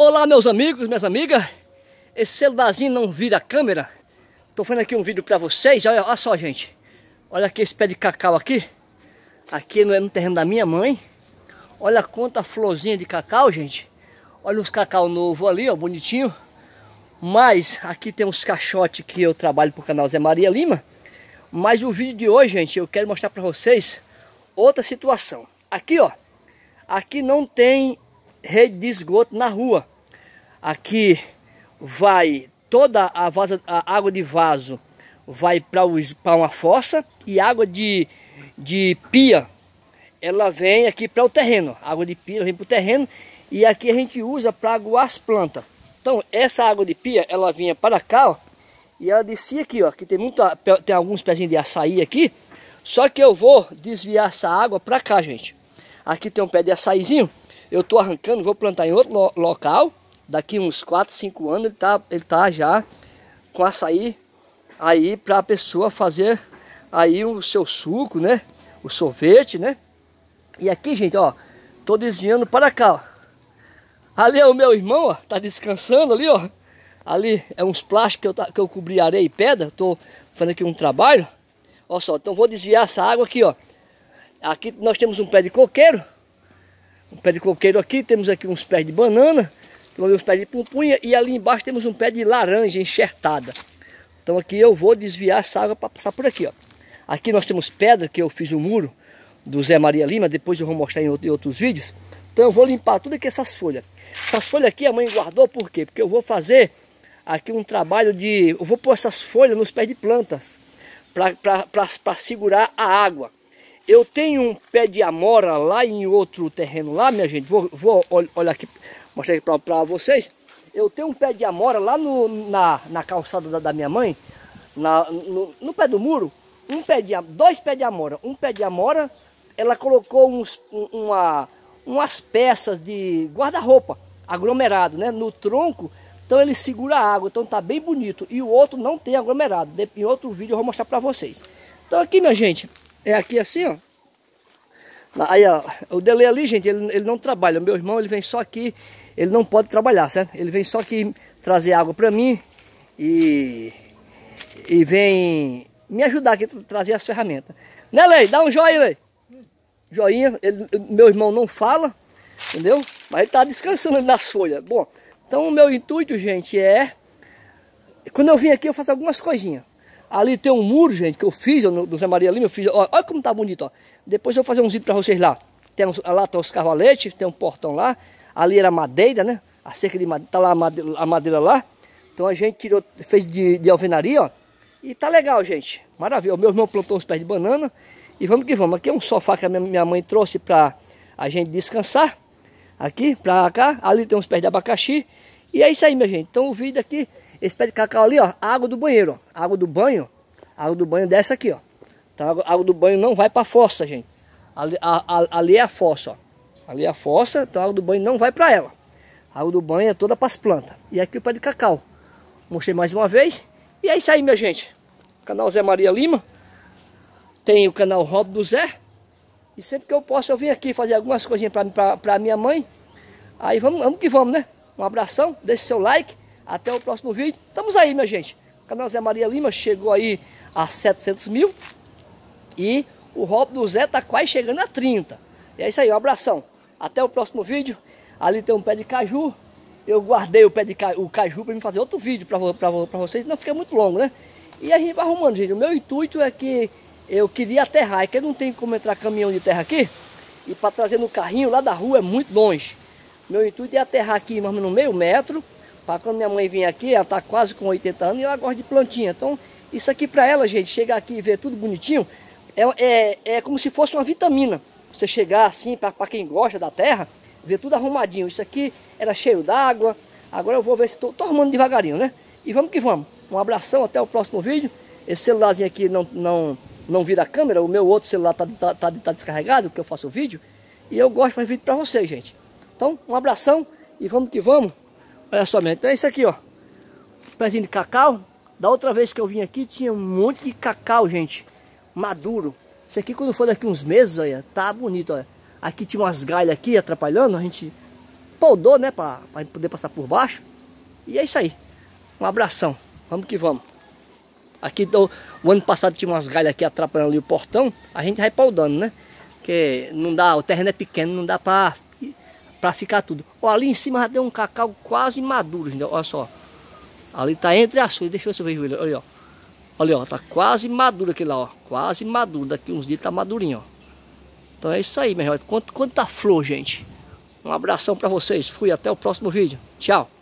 Olá meus amigos, minhas amigas. Esse celularzinho não vira câmera. Tô fazendo aqui um vídeo pra vocês olha, olha só gente. Olha aqui esse pé de cacau aqui. Aqui no, no terreno da minha mãe. Olha quanta florzinha de cacau gente. Olha os cacau novo ali, ó, bonitinho. Mas aqui tem uns caixotes que eu trabalho pro canal Zé Maria Lima. Mas o vídeo de hoje, gente, eu quero mostrar pra vocês Outra situação. Aqui, ó. Aqui não tem rede de esgoto na rua. Aqui vai toda a, vaza, a água de vaso vai para uma fossa e água de, de pia ela vem aqui para o terreno. Água de pia vem para o terreno e aqui a gente usa para aguar as plantas. Então essa água de pia ela vinha para cá ó, e ela descia aqui, ó, que tem muito, tem alguns pezinhos de açaí aqui. Só que eu vou desviar essa água para cá, gente. Aqui tem um pé de açaizinho eu estou arrancando, vou plantar em outro lo local. Daqui uns 4, 5 anos ele está ele tá já com açaí aí para a pessoa fazer aí o seu suco, né? O sorvete, né? E aqui, gente, ó, tô desviando para cá, ó. Ali é o meu irmão, ó, tá descansando ali, ó. Ali é uns plásticos que eu, que eu cobri areia e pedra, tô fazendo aqui um trabalho. Olha só, então vou desviar essa água aqui, ó. Aqui nós temos um pé de coqueiro, um pé de coqueiro aqui, temos aqui uns pés de banana, temos uns pés de pupunha e ali embaixo temos um pé de laranja enxertada. Então aqui eu vou desviar essa água para passar por aqui, ó. Aqui nós temos pedra que eu fiz o um muro do Zé Maria Lima, depois eu vou mostrar em outros vídeos. Então eu vou limpar tudo aqui essas folhas. Essas folhas aqui a mãe guardou por quê? Porque eu vou fazer aqui um trabalho de... Eu vou pôr essas folhas nos pés de plantas para segurar a água. Eu tenho um pé de amora lá em outro terreno lá, minha gente. Vou, vou olhar aqui, mostrar aqui para vocês. Eu tenho um pé de amora lá no, na, na calçada da, da minha mãe, na, no, no, pé do muro. Um pé de, dois pés de amora. Um pé de amora, ela colocou uns, uma, umas peças de guarda-roupa aglomerado, né? No tronco, então ele segura a água, então tá bem bonito. E o outro não tem aglomerado. Em outro vídeo eu vou mostrar para vocês. Então aqui, minha gente, é aqui assim, ó. Aí, ó, o Dele ali, gente, ele, ele não trabalha. O meu irmão, ele vem só aqui, ele não pode trabalhar, certo? Ele vem só aqui trazer água para mim e, e vem me ajudar aqui a trazer as ferramentas. Né, Lei? Dá um joinha, Lei. Joinha. Ele, meu irmão não fala, entendeu? Mas ele tá descansando nas folhas. Bom, então o meu intuito, gente, é... Quando eu vim aqui, eu faço algumas coisinhas. Ali tem um muro, gente, que eu fiz no, do Zé Maria Lima, eu fiz, ó, olha como tá bonito, ó. Depois eu vou fazer um vídeo para vocês lá. Tem uns, lá tem os cavaletes, tem um portão lá. Ali era madeira, né? A cerca de madeira, tá lá a madeira, a madeira lá. Então a gente tirou, fez de, de alvenaria, ó. E tá legal, gente. Maravilha. O meu irmão plantou uns pés de banana. E vamos que vamos. Aqui é um sofá que a minha mãe trouxe para a gente descansar. Aqui, para cá. Ali tem uns pés de abacaxi. E é isso aí, minha gente. Então o vídeo aqui esse pé de cacau ali, ó, água do banheiro, ó. Água do banho, água do banho dessa aqui, ó. Então a água do banho não vai para fossa, gente. Ali, a, a, ali é a fossa, ó. Ali é a fossa, então a água do banho não vai para ela. A água do banho é toda para as plantas. E aqui o pé de cacau. Mostrei mais uma vez. E é isso aí, minha gente. Canal Zé Maria Lima. Tem o canal Rob do Zé. E sempre que eu posso eu vim aqui fazer algumas coisinhas para minha mãe. Aí vamos, vamos que vamos, né? Um abração, deixe seu like. Até o próximo vídeo. Estamos aí, minha gente. O canal Zé Maria Lima chegou aí a 700 mil. E o Rob do Zé tá quase chegando a 30. E é isso aí, um abração. Até o próximo vídeo. Ali tem um pé de caju. Eu guardei o pé de caju, o caju para me fazer outro vídeo para vocês, não fica muito longo, né? E a gente vai arrumando, gente. O meu intuito é que eu queria aterrar, é que não tem como entrar caminhão de terra aqui. E para trazer no carrinho lá da rua é muito longe. Meu intuito é aterrar aqui mais ou menos meio metro para quando minha mãe vir aqui, ela está quase com 80 anos e ela gosta de plantinha. Então, isso aqui para ela, gente, chegar aqui e ver tudo bonitinho, é, é, é como se fosse uma vitamina. Você chegar assim, para quem gosta da terra, ver tudo arrumadinho. Isso aqui era cheio d'água. Agora eu vou ver se estou arrumando devagarinho, né? E vamos que vamos. Um abração, até o próximo vídeo. Esse celularzinho aqui não, não, não vira câmera. O meu outro celular está tá, tá, tá descarregado, que eu faço o vídeo. E eu gosto de fazer vídeo para vocês, gente. Então, um abração e vamos que vamos. Olha só, então é isso aqui, ó. Pezinho de cacau. Da outra vez que eu vim aqui, tinha um monte de cacau, gente. Maduro. Isso aqui, quando for daqui uns meses, olha, tá bonito, olha. Aqui tinha umas galhas aqui atrapalhando, a gente poldou, né? Pra, pra poder passar por baixo. E é isso aí. Um abração. Vamos que vamos. Aqui do, o ano passado tinha umas galhas aqui atrapalhando ali o portão. A gente vai poldando, né? Porque não dá, o terreno é pequeno, não dá pra, pra ficar tudo. Ó, ali em cima já tem um cacau quase maduro, gente. Olha só. Ali tá entre as folhas. Deixa eu ver ele. Olha, ó. Olha, ó. Tá quase maduro aqui lá, ó. Quase maduro. Daqui uns dias tá madurinho, ó. Então é isso aí, meu irmão. Quanto, quanta flor, gente. Um abração para vocês. Fui, até o próximo vídeo. Tchau.